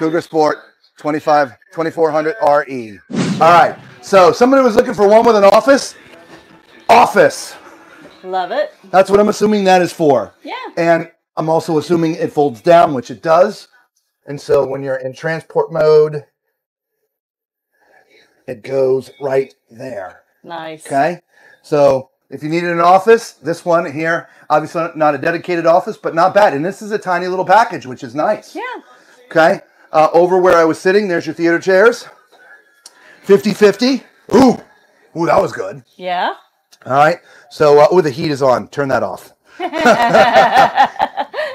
Cougar Sport 25 2400 RE. All right. So somebody was looking for one with an office. Office. Love it. That's what I'm assuming that is for. Yeah. And I'm also assuming it folds down, which it does. And so when you're in transport mode, it goes right there. Nice. Okay. So if you needed an office, this one here, obviously not a dedicated office, but not bad. And this is a tiny little package, which is nice. Yeah. Okay. Uh, over where I was sitting, there's your theater chairs. 50 50. Ooh. Ooh, that was good. Yeah. All right. So, uh, oh, the heat is on. Turn that off.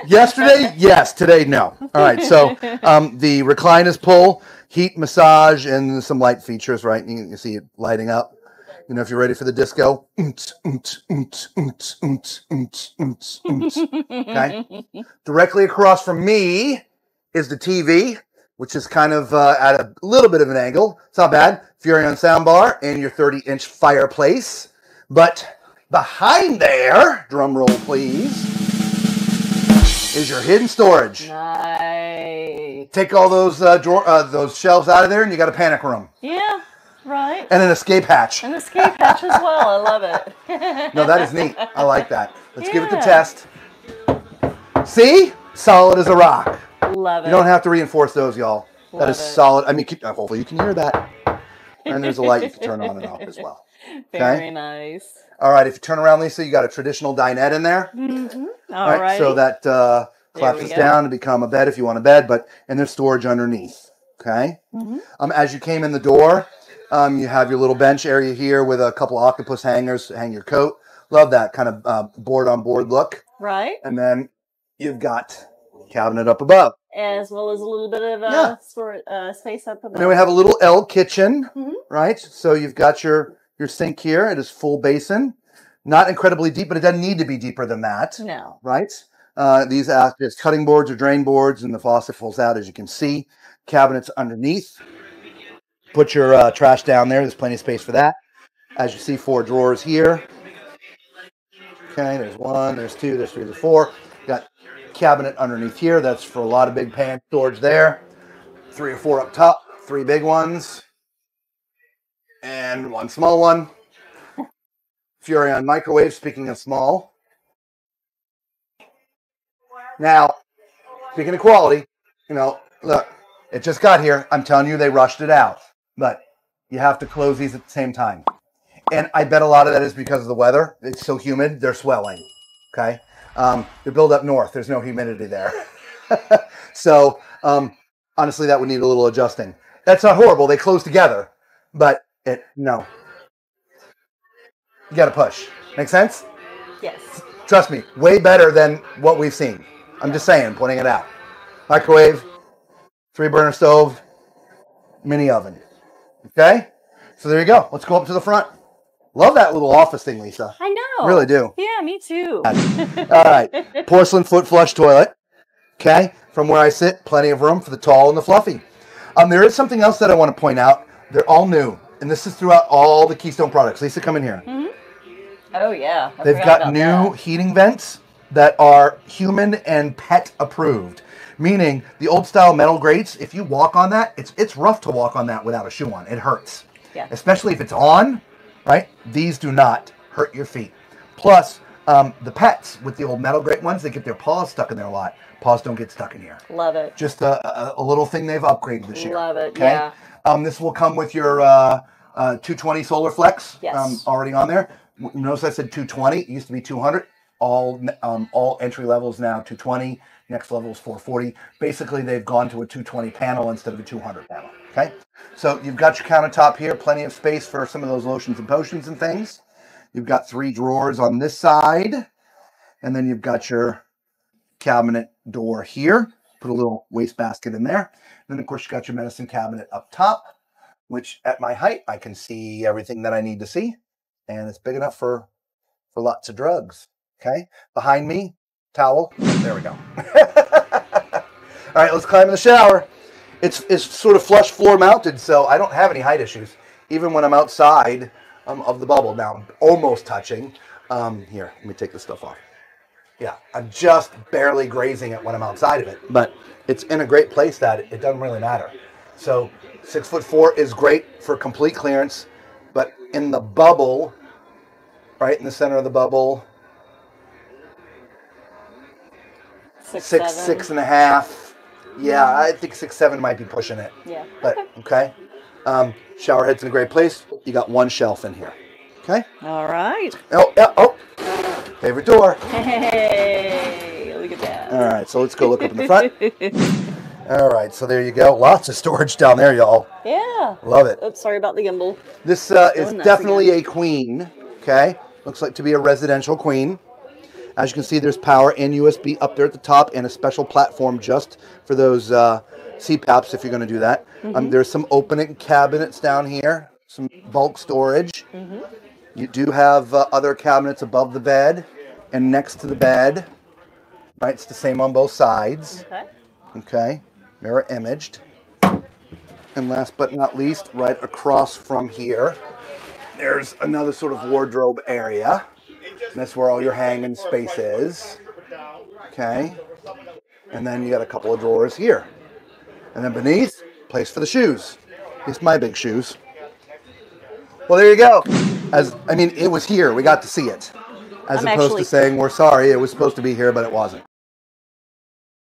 Yesterday, yes. Today, no. All right. So, um, the recliners pull, heat massage, and some light features, right? You can see it lighting up. You know, if you're ready for the disco. Okay. Directly across from me is the TV, which is kind of uh, at a little bit of an angle. It's not bad. Furrion soundbar and your 30 inch fireplace. But behind there, drum roll please, is your hidden storage. Nice. Take all those uh, drawer, uh, those shelves out of there, and you got a panic room Yeah. Right. and an escape hatch. An escape hatch as well. I love it. No, that is neat. I like that. Let's give it the test. See, solid as a rock. Love it. You don't have to reinforce those, y'all. that Love is it. solid. I mean, keep- uh, hopefully you can hear that. And there's a light you can turn on and off as well. Very nice. All right, if you turn around, Lisa, you got a traditional dinette in there. Mm-hmm. All All right, so that uh, collapses down to become a bed if you want a bed, but and there's storage underneath. Okay. Mhm. Um, as you came in the door, um, you have your little bench area here with a couple octopus hangers to hang your coat. Love that kind of uh, board on board look. right. And then you've got cabinet up above. As well as a little bit of uh, Yeah. store, uh, space up above. And then we have a little L kitchen, Mhm. right? So you've got your your sink here. It is full basin, not incredibly deep, but it doesn't need to be deeper than that, no. right? Uh, these act as cutting boards or drain boards, and the faucet falls out as you can see. Cabinets underneath. Put your uh, trash down there. There's plenty of space for that. As you see, four drawers here. Okay, there's one, there's two, there's three, there's four. Cabinet underneath here. That's for a lot of big pan storage there. Three or four up top, three big ones, and one small one. Furrion microwave, speaking of small. Now, speaking of quality, you know, look, it just got here. I'm telling you, they rushed it out. But you have to close these at the same time. And I bet a lot of that is because of the weather. It's so humid, they're swelling. Okay. Um, they're built up north. There's no humidity there. so, um, honestly, that would need a little adjusting. That's not horrible. They close together, but it, no. You got to push. Make sense? Yes. Trust me, way better than what we've seen. I'm just saying, pointing it out. Microwave, three burner stove, mini oven. Okay? So there you go. Let's go up to the front. Love that little office thing, Lisa. I know. Really do. Yeah, me too. All right. Porcelain foot flush toilet. Okay? From where I sit, plenty of room for the tall and the fluffy. Um, there is something else that I want to point out. They're all new. And this is throughout all the Keystone products. Lisa, come in here. Oh yeah. I They've got new that. heating vents that are human and pet approved. Meaning the old style metal grates, if you walk on that, it's it's rough to walk on that without a shoe on. It hurts. Yeah. Especially if it's on, right? These do not hurt your feet. Plus, um, the pets with the old metal grate ones, they get their paws stuck in there a lot. Paws don't get stuck in here. Love it. Just a, a, a little thing they've upgraded this year. Love it, yeah. Um, this will come with your uh, uh, 220 Solar Flex Yes. um, already on there. Notice I said 220. It used to be 200. All um, all entry levels now 220. Next level is 440. Basically, they've gone to a 220 panel instead of a 200 panel. Okay. So you've got your countertop here, plenty of space for some of those lotions and potions and things. You've got three drawers on this side, and then you've got your cabinet door here. Put a little wastebasket in there. Then, of course, you've got your medicine cabinet up top, which at my height, I can see everything that I need to see. And it's big enough for, for lots of drugs. Okay. Behind me, towel. There we go. All right, let's climb in the shower. It's, it's sort of flush floor mounted, so I don't have any height issues, even when I'm outside um, of the bubble. Now, almost touching. Um, here, let me take this stuff off. Yeah, I'm just barely grazing it when I'm outside of it, but it's in a great place that it doesn't really matter. So six foot four is great for complete clearance, but in the bubble, right in the center of the bubble, Six, six, seven. six and a half. Yeah, I think six, seven might be pushing it. Yeah. But okay. Um, shower head's in a great place. You got one shelf in here. Okay. All right. Oh, yeah. Oh, favorite door. Hey, look at that. All right, so let's go look up in the front. All right, so there you go. Lots of storage down there, y'all. yeah. Love it. Oops, sorry about the gimbal. This uh, is definitely a queen. Okay, looks like to be a residential queen. As you can see, there's power and USB up there at the top, and a special platform just for those uh, CPAPs if you're going to do that. Um, there's some opening cabinets down here, some bulk storage. You do have uh, other cabinets above the bed and next to the bed. Right, it's the same on both sides. Okay. Okay, mirror imaged. And last but not least, right across from here, there's another sort of wardrobe area. And that's where all your hanging space is. Okay. And then you got a couple of drawers here. And then beneath, place for the shoes. It's my big shoes. Well, there you go. As I mean, it was here. We got to see it. As I'm opposed actually- to saying we're sorry, it was supposed to be here, but it wasn't.